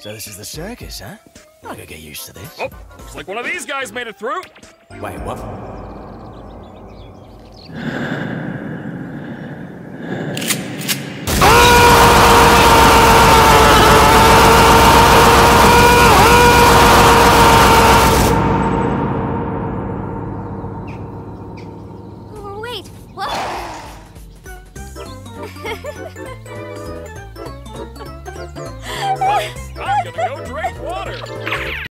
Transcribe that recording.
So this is the circus, huh? I gotta get used to this. Oh, looks like one of these guys made it through. Wait, what? Wait, what? gonna go drink